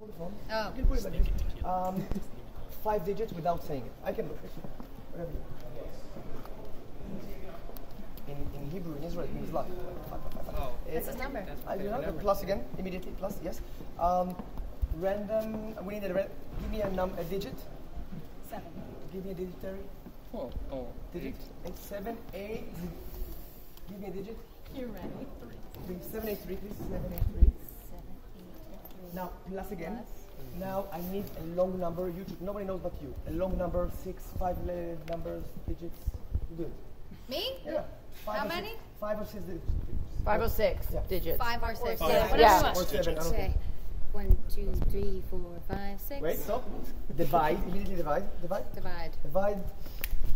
Oh. You can put it like this. Um, five digits without saying it. I can look. Whatever. you want. In, in Hebrew, in Israel, it means luck. Oh. That's uh, number. I do not. Plus again, immediately. Plus, yes. Um, random. We need a. Ra- give me a num a digit. Seven. Give me a digit, Terry. Oh, oh, Digit. Eight, seven, eight. Give me a digit. You're ready. Three, seven, eight, three, please. Seven, eight, three. Seven, eight, Now, plus again. Plus. Now I need a long number. You should, nobody knows but you. A long number, six, five le- numbers, digits. You do it. Me? Yeah. Five How or six- many? five or six digits. Five or six Yeah. digits. Five or six. Five. Yeah. Yeah. Or seven. I don't Say one, two, three, four, five, six. Wait, stop. Divide. Immediately divide. Divide. Divide. Divide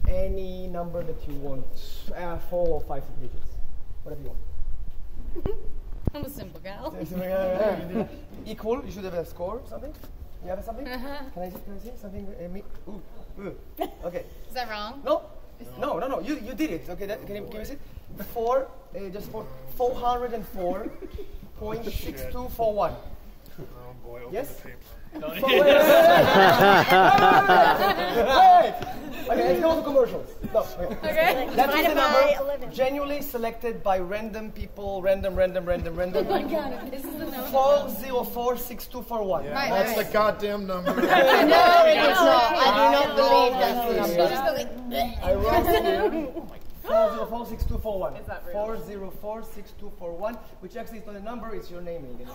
any number that you want. Uh, four or five digits. Whatever you want. I'm a simple gal. Equal. You should have a score. or Something. You have something? Can I see? Can I see something? Uh, me? Ooh. Ooh. Okay. Is that wrong? No, no, no, no. You you did it. Okay, that, can you give me it? Four, uh, just four, four hundred and four point six two four one. Oh boy, open Yes? Let's go to commercials. No, okay. Okay. That is the number 11. genuinely selected by random people, random, random, random, random. Oh my god, this is the number. Four zero four six two four one. Right, That's right. the goddamn number. No, it is not. I do not believe that's the number. Just like, I wrote here. Oh four zero four six two four one. Is that real? Four zero four six two four one, which actually is not a number; it's your name. Ingrid.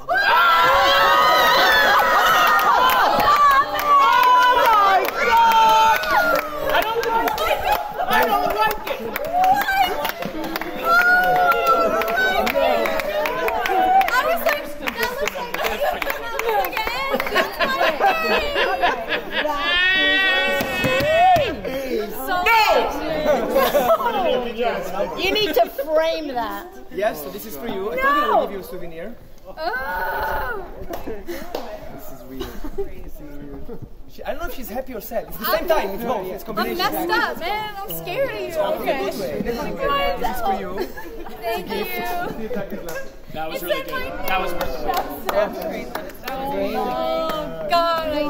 I was like, that looks like You need to frame that. Yes, so this is for you. I told you I would give you a souvenir. Oh! This is weird. This is weird. She, I don't know if she's happy or sad. It's the same time. It's both. It's I'm messed up, man. I'm scared of you. Okay. This is for you. Thank you. that was It's really in good. my That was perfect. Oh, God. I